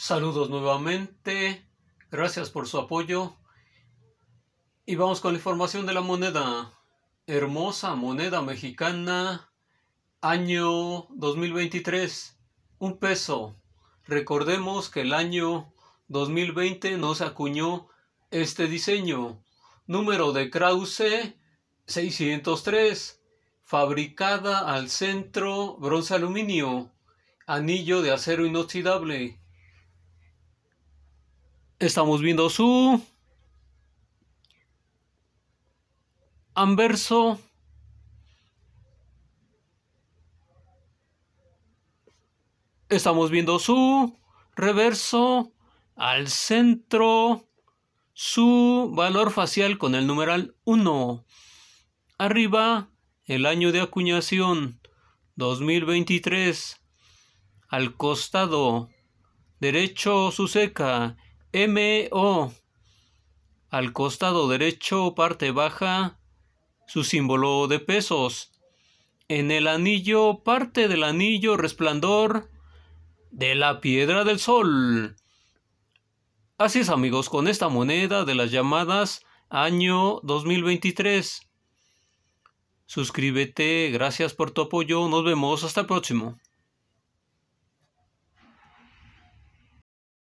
Saludos nuevamente, gracias por su apoyo. Y vamos con la información de la moneda. Hermosa moneda mexicana, año 2023, un peso. Recordemos que el año 2020 no se acuñó este diseño. Número de Krause 603. Fabricada al centro bronce aluminio. Anillo de acero inoxidable. Estamos viendo su anverso. Estamos viendo su reverso al centro, su valor facial con el numeral 1. Arriba, el año de acuñación 2023. Al costado derecho, su seca MO. Al costado derecho, parte baja, su símbolo de pesos. En el anillo, parte del anillo resplandor de la piedra del sol. Así es amigos, con esta moneda de las llamadas año 2023. Suscríbete, gracias por tu apoyo, nos vemos hasta el próximo.